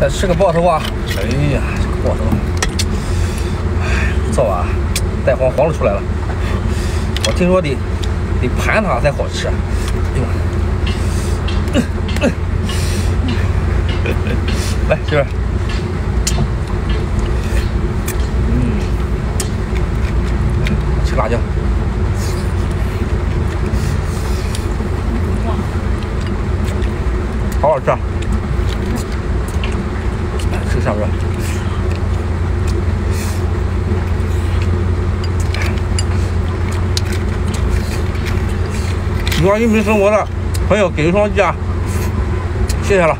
再吃个爆头啊！哎呀，这个爆头，哎，不错啊，带黄黄的出来了。我听说得得盘它才好吃。哎呦，来，媳妇儿，嗯，吃辣椒，好好吃啊！喜欢音频生活的朋友，给个双击啊！谢谢了。